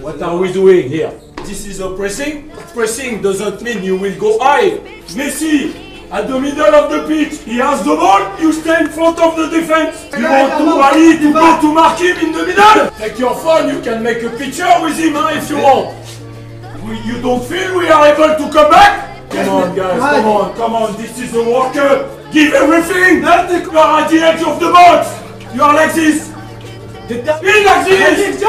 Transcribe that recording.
What are we doing here? This is a pressing. Pressing doesn't mean you will go high. Messi, at the middle of the pitch, he has the ball, you stay in front of the defense. You want to rally to go to mark him in the middle? Take your phone, you can make a picture with him huh, if you want. We, you don't feel we are able to come back? Come on guys, come on, come on, this is a World Cup. Give everything! You are at the edge of the box! You are like this! In like this!